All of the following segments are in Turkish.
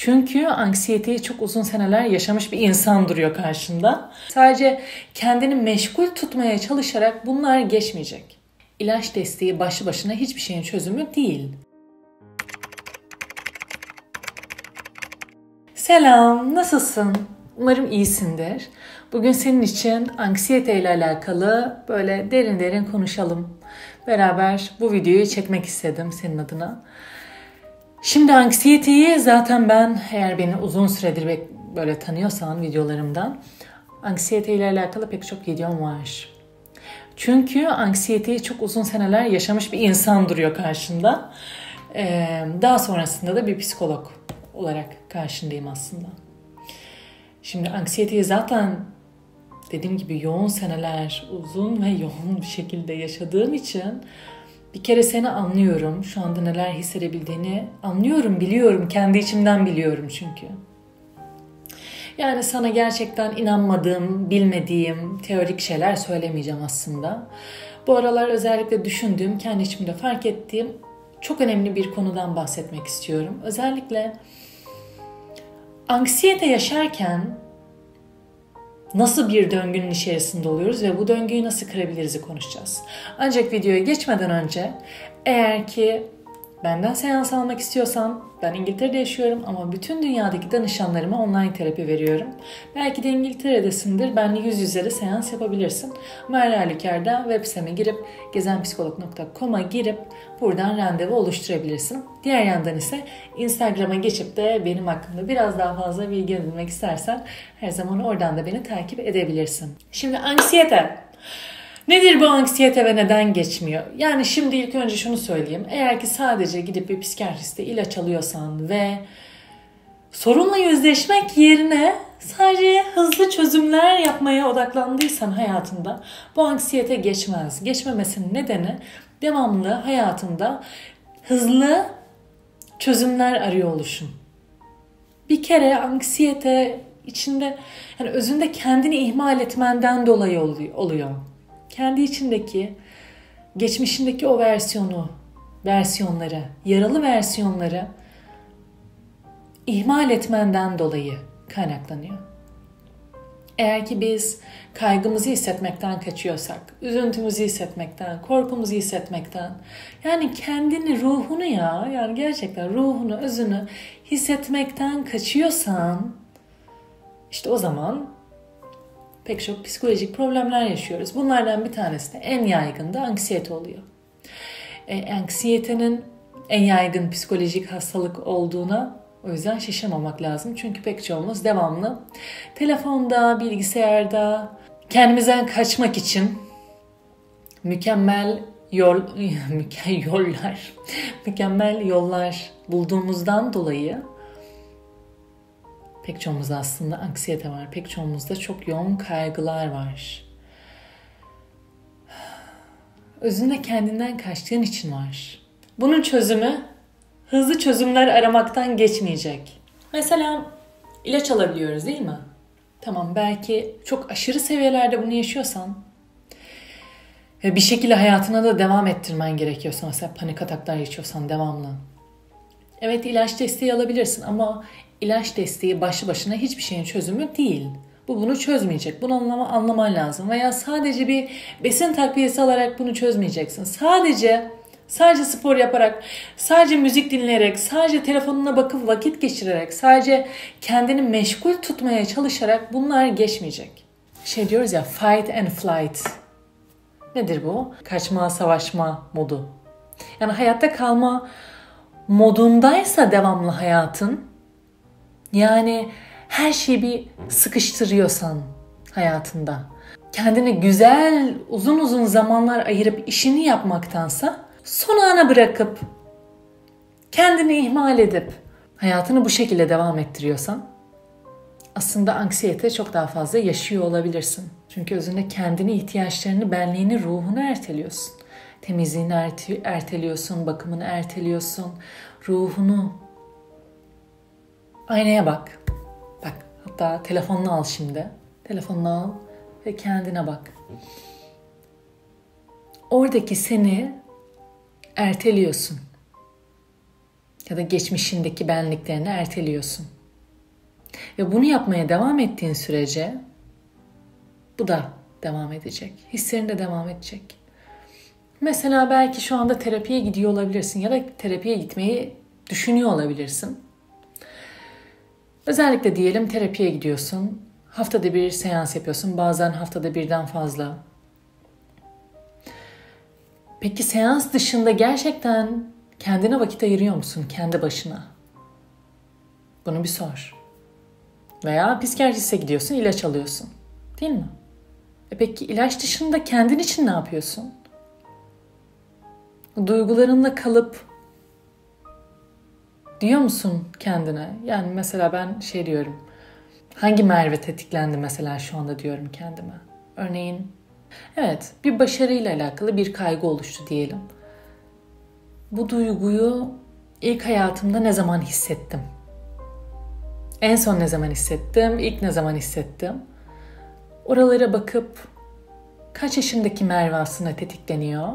Çünkü anksiyeteyi çok uzun seneler yaşamış bir insan duruyor karşında. Sadece kendini meşgul tutmaya çalışarak bunlar geçmeyecek. İlaç desteği başlı başına hiçbir şeyin çözümü değil. Selam, nasılsın? Umarım iyisindir. Bugün senin için anksiyete ile alakalı böyle derin derin konuşalım. Beraber bu videoyu çekmek istedim senin adına. Şimdi anksiyeteyi zaten ben eğer beni uzun süredir böyle tanıyorsan videolarımdan anksiyete ile alakalı pek çok videom var. Çünkü anksiyeteyi çok uzun seneler yaşamış bir insan duruyor karşında. Ee, daha sonrasında da bir psikolog olarak karşındayım aslında. Şimdi anksiyeteyi zaten dediğim gibi yoğun seneler uzun ve yoğun bir şekilde yaşadığım için bir kere seni anlıyorum. Şu anda neler hissedebildiğini anlıyorum, biliyorum. Kendi içimden biliyorum çünkü. Yani sana gerçekten inanmadığım, bilmediğim teorik şeyler söylemeyeceğim aslında. Bu aralar özellikle düşündüğüm, kendi içimde fark ettiğim çok önemli bir konudan bahsetmek istiyorum. Özellikle anksiyete yaşarken nasıl bir döngünün içerisinde oluyoruz ve bu döngüyü nasıl kırabiliriz'i konuşacağız. Ancak videoya geçmeden önce eğer ki benden seans almak istiyorsan ben İngiltere'de yaşıyorum ama bütün dünyadaki danışanlarıma online terapi veriyorum. Belki de İngiltere'desindir. Benle yüz yüze de seans yapabilirsin. Ama her web siteme girip gezenpsikolog.com'a girip buradan randevu oluşturabilirsin. Diğer yandan ise Instagram'a geçip de benim hakkımda biraz daha fazla bilgi edinmek istersen her zaman oradan da beni takip edebilirsin. Şimdi anksiyete. Nedir bu anksiyete ve neden geçmiyor? Yani şimdi ilk önce şunu söyleyeyim. Eğer ki sadece gidip bir psikiyatriste ilaç alıyorsan ve sorunla yüzleşmek yerine sadece hızlı çözümler yapmaya odaklandıysan hayatında bu anksiyete geçmez. Geçmemesinin nedeni devamlı hayatında hızlı çözümler arıyor oluşun. Bir kere anksiyete içinde yani özünde kendini ihmal etmenden dolayı oluyor kendi içindeki geçmişindeki o versiyonu, versiyonları, yaralı versiyonları ihmal etmenden dolayı kaynaklanıyor. Eğer ki biz kaygımızı hissetmekten kaçıyorsak, üzüntümüzü hissetmekten, korkumuzu hissetmekten, yani kendini, ruhunu ya, yani gerçekten ruhunu, özünü hissetmekten kaçıyorsan, işte o zaman pek çok psikolojik problemler yaşıyoruz. Bunlardan bir tanesi de en yaygın da anksiyete oluyor. E, anksiyetenin en yaygın psikolojik hastalık olduğuna o yüzden şaşırmamak lazım. Çünkü pek çoğumuz devamlı telefonda, bilgisayarda kendimizden kaçmak için mükemmel yol mükemmel yollar mükemmel yollar bulduğumuzdan dolayı Pek çoğumuzda aslında anksiyete var. Pek çoğumuzda çok yoğun kaygılar var. Özünde kendinden kaçtığın için var. Bunun çözümü hızlı çözümler aramaktan geçmeyecek. Mesela ilaç alabiliyoruz değil mi? Tamam belki çok aşırı seviyelerde bunu yaşıyorsan ve bir şekilde hayatına da devam ettirmen gerekiyorsa mesela panik ataklar yaşıyorsan devamlı. Evet ilaç desteği alabilirsin ama ilaç desteği başlı başına hiçbir şeyin çözümü değil. Bu bunu çözmeyecek. Bunu anlama, anlaman lazım. Veya sadece bir besin takviyesi alarak bunu çözmeyeceksin. Sadece sadece spor yaparak, sadece müzik dinleyerek, sadece telefonuna bakıp vakit geçirerek, sadece kendini meşgul tutmaya çalışarak bunlar geçmeyecek. Şey diyoruz ya fight and flight. Nedir bu? Kaçma, savaşma modu. Yani hayatta kalma modundaysa devamlı hayatın yani her şeyi bir sıkıştırıyorsan hayatında, kendine güzel uzun uzun zamanlar ayırıp işini yapmaktansa son ana bırakıp kendini ihmal edip hayatını bu şekilde devam ettiriyorsan aslında anksiyete çok daha fazla yaşıyor olabilirsin. Çünkü özünde kendini, ihtiyaçlarını, benliğini, ruhunu erteliyorsun. Temizliğini erteliyorsun, bakımını erteliyorsun, ruhunu Aynaya bak. Bak hatta telefonunu al şimdi. Telefonunu al ve kendine bak. Oradaki seni erteliyorsun. ya da geçmişindeki benliklerini erteliyorsun. Ve bunu yapmaya devam ettiğin sürece bu da devam edecek. Hislerin de devam edecek. Mesela belki şu anda terapiye gidiyor olabilirsin ya da terapiye gitmeyi düşünüyor olabilirsin. Özellikle diyelim terapiye gidiyorsun. Haftada bir seans yapıyorsun. Bazen haftada birden fazla. Peki seans dışında gerçekten kendine vakit ayırıyor musun kendi başına? Bunu bir sor. Veya psikiyatriste gidiyorsun, ilaç alıyorsun. Değil mi? E peki ilaç dışında kendin için ne yapıyorsun? Duygularınla kalıp diyor musun kendine? Yani mesela ben şey diyorum. Hangi Merve tetiklendi mesela şu anda diyorum kendime. Örneğin evet bir başarıyla alakalı bir kaygı oluştu diyelim. Bu duyguyu ilk hayatımda ne zaman hissettim? En son ne zaman hissettim? İlk ne zaman hissettim? Oralara bakıp kaç yaşındaki Merve aslında tetikleniyor?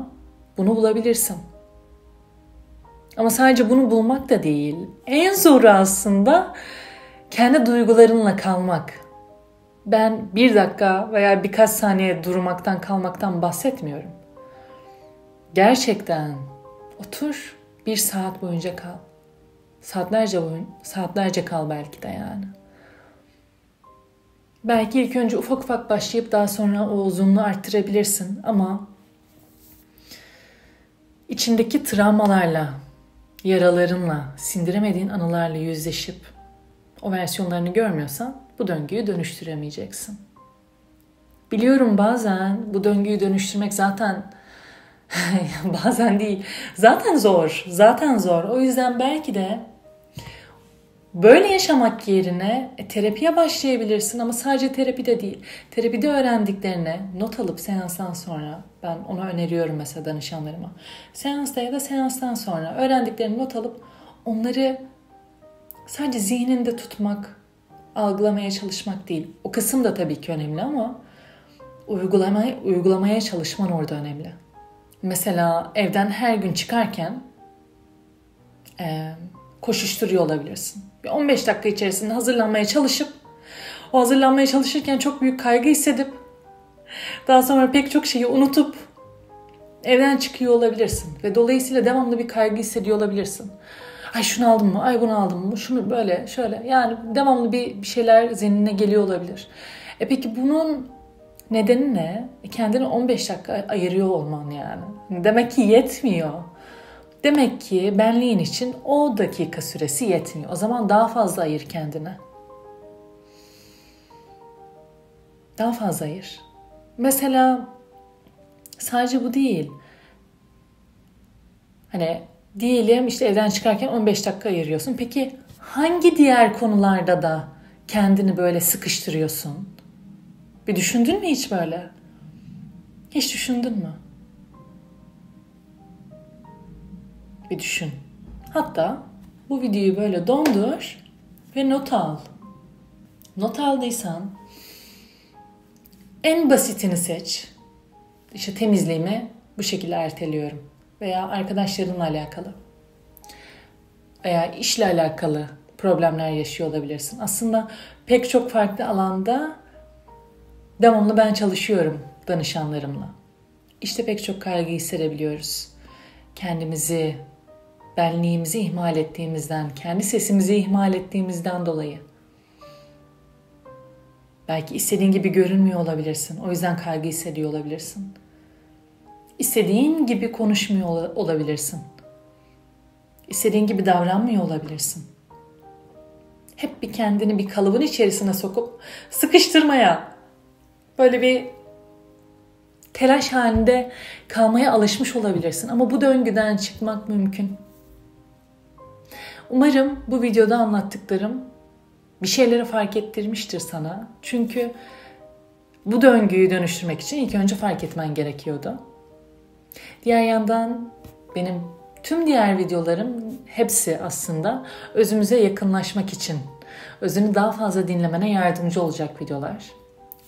Bunu bulabilirsin. Ama sadece bunu bulmak da değil. En zoru aslında kendi duygularınla kalmak. Ben bir dakika veya birkaç saniye durmaktan kalmaktan bahsetmiyorum. Gerçekten otur bir saat boyunca kal. Saatlerce boyun, saatlerce kal belki de yani. Belki ilk önce ufak ufak başlayıp daha sonra o uzunluğu arttırabilirsin ama içindeki travmalarla, yaralarınla, sindiremediğin anılarla yüzleşip o versiyonlarını görmüyorsan bu döngüyü dönüştüremeyeceksin. Biliyorum bazen bu döngüyü dönüştürmek zaten bazen değil. Zaten zor. Zaten zor. O yüzden belki de Böyle yaşamak yerine e, terapiye başlayabilirsin ama sadece terapide değil. Terapide öğrendiklerine not alıp seanstan sonra ben onu öneriyorum mesela danışanlarıma. Seansta ya da seanstan sonra öğrendiklerini not alıp onları sadece zihninde tutmak, algılamaya çalışmak değil. O kısım da tabii ki önemli ama uygulamaya, uygulamaya çalışman orada önemli. Mesela evden her gün çıkarken e, koşuşturuyor olabilirsin. Bir 15 dakika içerisinde hazırlanmaya çalışıp o hazırlanmaya çalışırken çok büyük kaygı hissedip daha sonra pek çok şeyi unutup evden çıkıyor olabilirsin ve dolayısıyla devamlı bir kaygı hissediyor olabilirsin. Ay şunu aldım mı? Ay bunu aldım mı? Şunu böyle şöyle. Yani devamlı bir, şeyler zihnine geliyor olabilir. E peki bunun nedeni ne? E kendine 15 dakika ayırıyor olman yani. Demek ki yetmiyor. Demek ki benliğin için o dakika süresi yetmiyor. O zaman daha fazla ayır kendine. Daha fazla ayır. Mesela sadece bu değil. Hani diyelim işte evden çıkarken 15 dakika ayırıyorsun. Peki hangi diğer konularda da kendini böyle sıkıştırıyorsun? Bir düşündün mü hiç böyle? Hiç düşündün mü? Bir düşün. Hatta bu videoyu böyle dondur ve not al. Not aldıysan en basitini seç. İşte temizliğimi bu şekilde erteliyorum. Veya arkadaşlarınla alakalı. Veya işle alakalı problemler yaşıyor olabilirsin. Aslında pek çok farklı alanda devamlı ben çalışıyorum danışanlarımla. İşte pek çok kaygı hissedebiliyoruz. Kendimizi benliğimizi ihmal ettiğimizden, kendi sesimizi ihmal ettiğimizden dolayı. Belki istediğin gibi görünmüyor olabilirsin. O yüzden kaygı hissediyor olabilirsin. İstediğin gibi konuşmuyor olabilirsin. İstediğin gibi davranmıyor olabilirsin. Hep bir kendini bir kalıbın içerisine sokup sıkıştırmaya, böyle bir telaş halinde kalmaya alışmış olabilirsin. Ama bu döngüden çıkmak mümkün. Umarım bu videoda anlattıklarım bir şeyleri fark ettirmiştir sana. Çünkü bu döngüyü dönüştürmek için ilk önce fark etmen gerekiyordu. Diğer yandan benim tüm diğer videolarım hepsi aslında özümüze yakınlaşmak için, özünü daha fazla dinlemene yardımcı olacak videolar.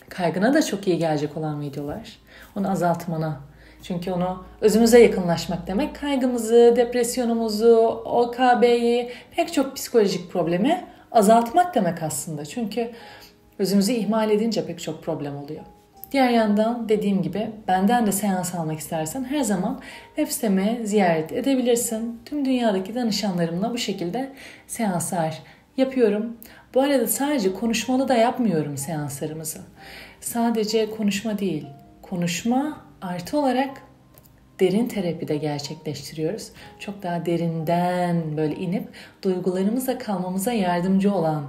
Kaygına da çok iyi gelecek olan videolar. Onu azaltmana. Çünkü onu özümüze yakınlaşmak demek kaygımızı, depresyonumuzu, OKB'yi, pek çok psikolojik problemi azaltmak demek aslında. Çünkü özümüzü ihmal edince pek çok problem oluyor. Diğer yandan dediğim gibi benden de seans almak istersen her zaman web sitemi ziyaret edebilirsin. Tüm dünyadaki danışanlarımla bu şekilde seanslar yapıyorum. Bu arada sadece konuşmalı da yapmıyorum seanslarımızı. Sadece konuşma değil, konuşma artı olarak derin terapi de gerçekleştiriyoruz. Çok daha derinden böyle inip duygularımızla kalmamıza yardımcı olan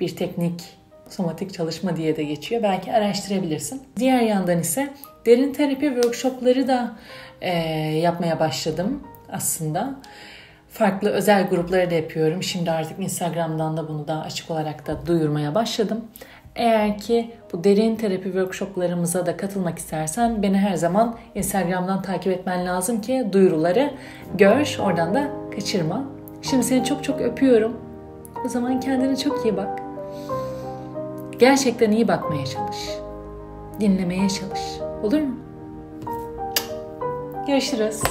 bir teknik somatik çalışma diye de geçiyor. Belki araştırabilirsin. Diğer yandan ise derin terapi workshopları da e, yapmaya başladım aslında. Farklı özel grupları da yapıyorum. Şimdi artık Instagram'dan da bunu da açık olarak da duyurmaya başladım. Eğer ki bu derin terapi workshoplarımıza da katılmak istersen beni her zaman Instagram'dan takip etmen lazım ki duyuruları gör. Oradan da kaçırma. Şimdi seni çok çok öpüyorum. O zaman kendine çok iyi bak. Gerçekten iyi bakmaya çalış. Dinlemeye çalış. Olur mu? Görüşürüz.